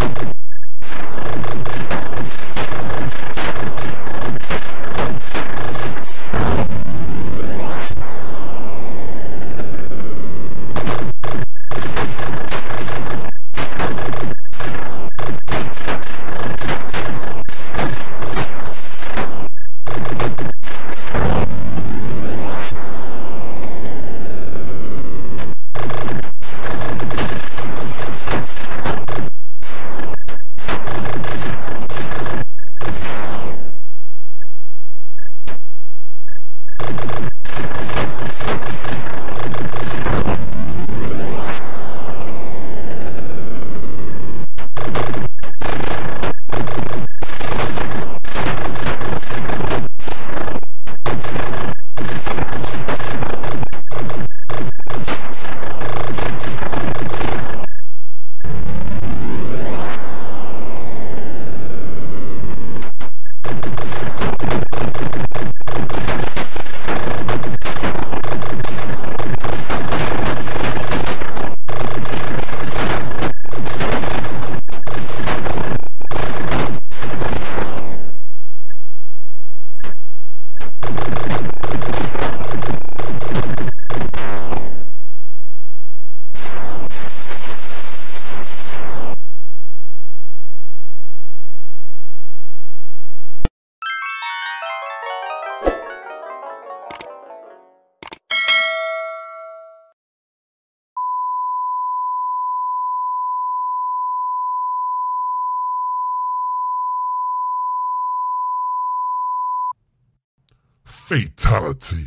you Fatality.